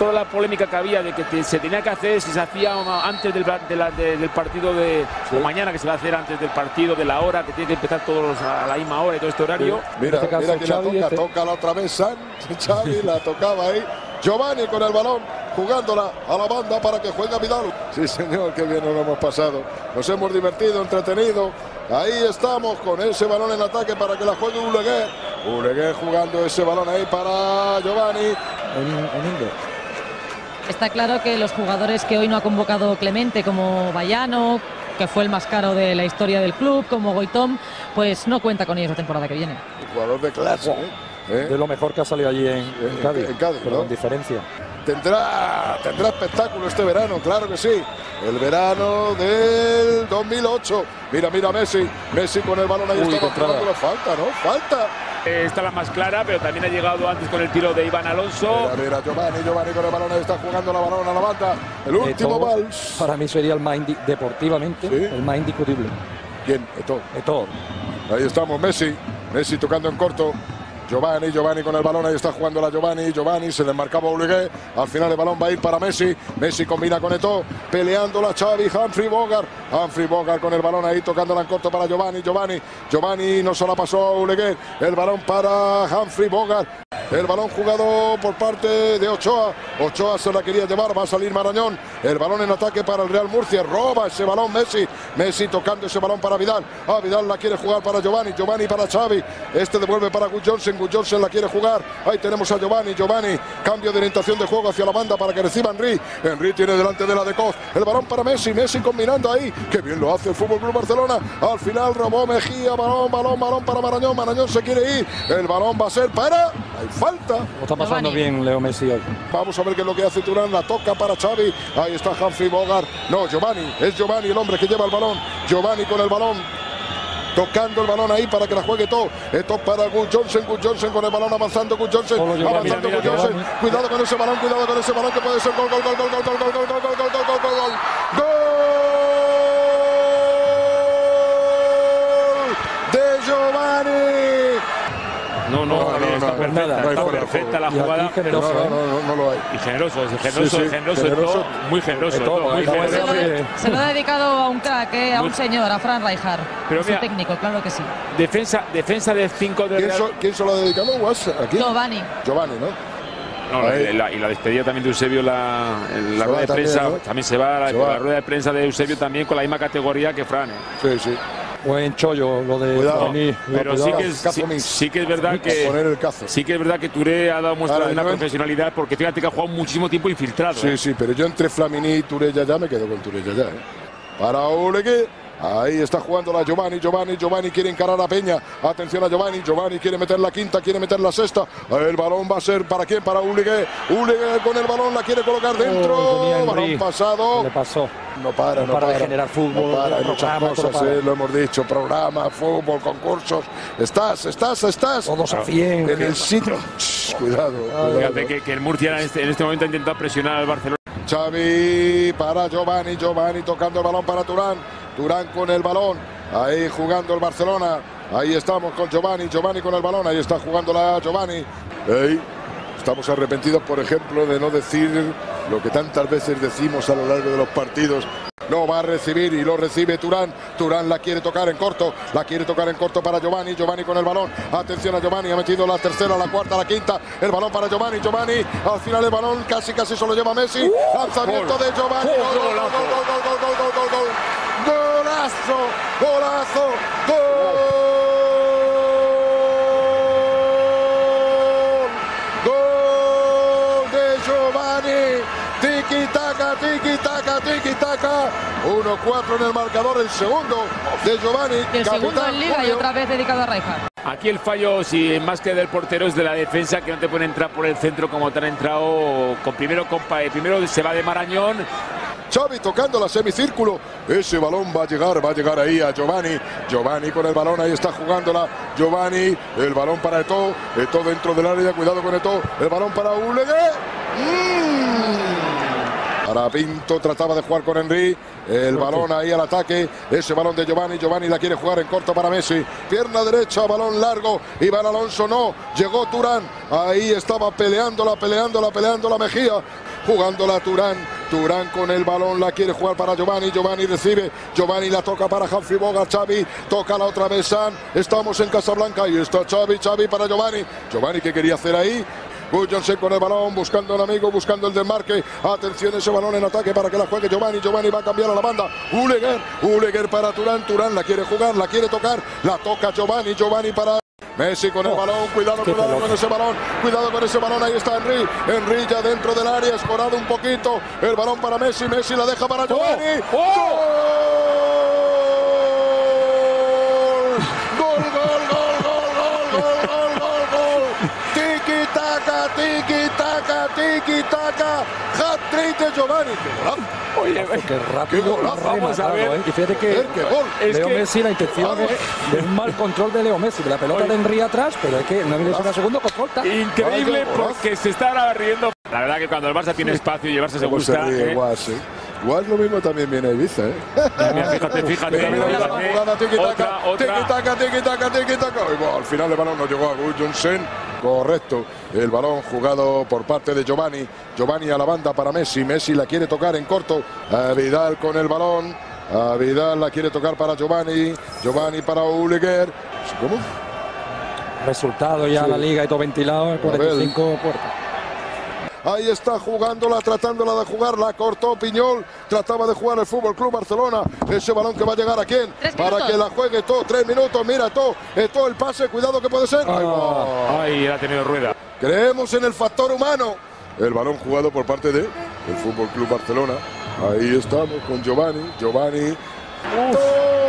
toda la polémica que había de que se tenía que hacer si se hacía antes del, del partido de mañana que se va a hacer antes del partido de la hora que tiene que empezar todos a la misma hora y todo este horario. Mira, este mira que la toca, este. toca la otra vez San Xavi la tocaba ahí. Giovanni con el balón jugándola a la banda para que juegue Vidal. Sí señor qué bien nos lo hemos pasado. Nos hemos divertido entretenido. Ahí estamos con ese balón en ataque para que la juegue Uleguer Uleguer jugando ese balón ahí para Giovanni. En, en Está claro que los jugadores que hoy no ha convocado Clemente, como Bayano, que fue el más caro de la historia del club, como Goitom, pues no cuenta con ellos la temporada que viene. jugador de clase. ¿eh? ¿Eh? De lo mejor que ha salido allí en, Cádiz, en Cádiz pero con diferencia. Tendrá, tendrá espectáculo este verano, claro que sí. El verano del 2008. Mira, mira Messi. Messi con el balón ahí está falta, ¿no? Falta. Eh, está la más clara, pero también ha llegado antes con el tiro de Iván Alonso. Mira, mira Giovanni, Giovanni con el balón, ahí está jugando la balón a la banda. El último vals. Para mí sería el más deportivamente el más indiscutible. ¿Quién? Eto. Eto. Ahí estamos, Messi. Messi tocando en corto. Giovanni, Giovanni con el balón, ahí está jugando la Giovanni, Giovanni se le marcaba Ulegué, al final el balón va a ir para Messi, Messi combina con Eto, peleando la Xavi, Humphrey Bogart, Humphrey Bogart con el balón ahí tocándola en corto para Giovanni, Giovanni, Giovanni no se la pasó a Ulegué, el balón para Humphrey Bogart, el balón jugado por parte de Ochoa. Ochoa se la quería llevar. Va a salir Marañón. El balón en ataque para el Real Murcia. Roba ese balón Messi. Messi tocando ese balón para Vidal. Ah, Vidal la quiere jugar para Giovanni. Giovanni para Xavi. Este devuelve para Gus Johnson. Gus Johnson la quiere jugar. Ahí tenemos a Giovanni. Giovanni. Cambio de orientación de juego hacia la banda para que reciba Henry. Henry tiene delante de la de Koz. El balón para Messi. Messi combinando ahí. Qué bien lo hace el Fútbol Club Barcelona. Al final robó Mejía. Balón, balón, balón para Marañón. Marañón se quiere ir. El balón va a ser para falta. No está pasando bien Leo Messi hoy. Vamos a ver qué es lo que hace Turán. La toca para Xavi. Ahí está Humphrey Bogart. No, Giovanni. Es Giovanni el hombre que lleva el balón. Giovanni con el balón tocando el balón ahí para que la juegue todo. Esto para Gus Johnson, Johnson con el balón avanzando, Johnson, avanzando Johnson. Cuidado con ese balón, cuidado con ese balón que puede ser gol, gol, gol, gol, gol, gol, gol, gol, gol, gol, gol, gol, gol, gol. De Giovanni. No, no, no, no, está perfecta, está perfecta la jugada. generoso, no, no, no, lo hay. Y generoso, generoso, sí, sí. generoso, generoso, muy generoso. Todo, muy generoso. Se, lo, se, lo, ha dedicado a un crack, eh, a un señor, a Fran Rijkaard. Pero mira, técnico, claro que sí. Defensa, defensa de 5 de ¿Quién, so, ¿Quién se lo ha dedicado? ¿Aquí? Giovanni. Giovanni, ¿no? No, la, y la despedida también de Eusebio, la, la rueda de prensa, también, ¿no? también se va, la, se va. la, rueda de prensa de Eusebio también con la misma categoría que Fran. ¿eh? Sí, sí buen chollo lo de cuidado, pero sí que, es, sí, sí que es verdad que sí que es verdad que Touré ha dado muestra de una profesionalidad porque fíjate que ha jugado muchísimo tiempo infiltrado sí ¿eh? sí pero yo entre Flamini y Touré ya, ya me quedo con Touré ya, ya ¿eh? para Olegué Ahí está jugando la Giovanni, Giovanni, Giovanni quiere encarar a Peña. Atención a Giovanni, Giovanni quiere meter la quinta, quiere meter la sexta. El balón va a ser para quién? Para Uligue. Uligue con el balón la quiere colocar dentro. Oh, balón pasado. Le pasó. No para, no, para, para de generar fútbol. No para, hay muchas cosas, eh, lo hemos dicho. Programa, fútbol, concursos. Estás, estás, estás. Todos a 100. En el sitio. cuidado. cuidado. Fíjate que, que, el Murcia en este, en este momento ha intentado presionar al Barcelona. Xavi para Giovanni, Giovanni tocando el balón para Turán. Turán con el balón. Ahí jugando el Barcelona. Ahí estamos con Giovanni. Giovanni con el balón. Ahí está jugando la Giovanni. Ey. Estamos arrepentidos, por ejemplo, de no decir lo que tantas veces decimos a lo largo de los partidos. No va a recibir y lo recibe Turán. Turán la quiere tocar en corto. La quiere tocar en corto para Giovanni. Giovanni con el balón. Atención a Giovanni. Ha metido la tercera, la cuarta, la quinta. El balón para Giovanni. Giovanni. Al final el balón casi casi se lo lleva Messi. Uh, Lanzamiento de Giovanni. Gol, gol, gol, gol, gol, gol, gol, gol, gol, gol. Golazo. Golazo. Gol. Tiki-taka, tiki-taka, tiki-taka. 1-4 en el marcador, el segundo de Giovanni. Y el segundo en Liga Julio. y otra vez dedicado a Rijkaard. Aquí el fallo, si más que del portero, es de la defensa que no te puede entrar por el centro como te han entrado. Con primero, con, primero se va de Marañón. Xavi tocando la semicírculo. Ese balón va a llegar, va a llegar ahí a Giovanni. Giovanni con el balón, ahí está jugándola. Giovanni, el balón para Eto. Eto dentro del área, cuidado con Eto. El balón para Ulegue. Mm. Para Pinto, trataba de jugar con Henry. El balón ahí al ataque. Ese balón de Giovanni. Giovanni la quiere jugar en corto para Messi. Pierna derecha, balón largo. Iván Alonso no. Llegó Turán. Ahí estaba peleándola, peleándola, peleándola Mejía. Jugándola Turán. Turán con el balón la quiere jugar para Giovanni. Giovanni recibe. Giovanni la toca para Humphrey Boga. Xavi toca la otra vez San. Estamos en Casablanca. y está Xavi. Xavi para Giovanni. Giovanni que quería hacer ahí. Johnson con el balón, buscando al amigo, buscando el desmarque. Atención ese balón en ataque para que la juegue Giovanni. Giovanni va a cambiar a la banda. Uleger, Uleger para Turán. Turán la quiere jugar, la quiere tocar. La toca Giovanni. Giovanni para Messi con el oh, balón, cuidado, cuidado con ese balón, cuidado con ese balón, ahí está Henry, Henry ya dentro del área, escorado un poquito, el balón para Messi, Messi la deja para oh, Giovanni. Oh. Tiki taka, tiki taka, hat trick de Giovanni. Oye, qué rápido, qué vamos a ver. ¿eh? Y fíjate que Leo Messi, la intención es un mal control de Leo Messi, de la pelota de Henry atrás, pero es que no viene una segundo con falta. Increíble porque se está riendo. La verdad que cuando el Barça tiene espacio y llevarse se gusta. ¿eh? Igual, sí. Igual lo mismo también viene Ibiza, ¿eh? fíjate, fíjate. Mira, mira, mira, la jugada, tiki taka, tiki taka, tiki a. Correcto. El balón jugado por parte de Giovanni. Giovanni a la banda para Messi. Messi la quiere tocar en corto. Vidal con el balón. Vidal la quiere tocar para Giovanni. Giovanni para Uleger. ¿Cómo? Resultado ya la liga y todo ventilado. 45 puertas. Ahí está jugándola, tratándola de jugar. La cortó Piñol. Trataba de jugar el Fútbol Club Barcelona. Ese balón que va a llegar a quién? Para que la juegue todo. Tres minutos. Mira todo. Todo el pase. Cuidado que puede ser. Ahí ha tenido rueda. Creemos en el factor humano. El balón jugado por parte de el Fútbol Club Barcelona. Ahí estamos con Giovanni. Giovanni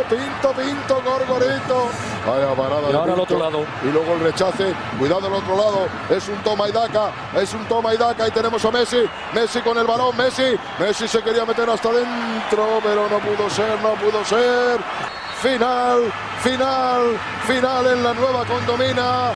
Pinto, Pinto, Gorgorito. Vaya parada. Y ahora al otro lado. Y luego el rechace. Cuidado al otro lado. Es un toma y daca. Es un toma y daca. Y tenemos a Messi. Messi con el balón. Messi. Messi se quería meter hasta adentro, pero no pudo ser, no pudo ser. Final, final, final en la nueva condomina.